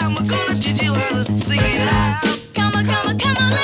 I'm gonna teach you how to sing it.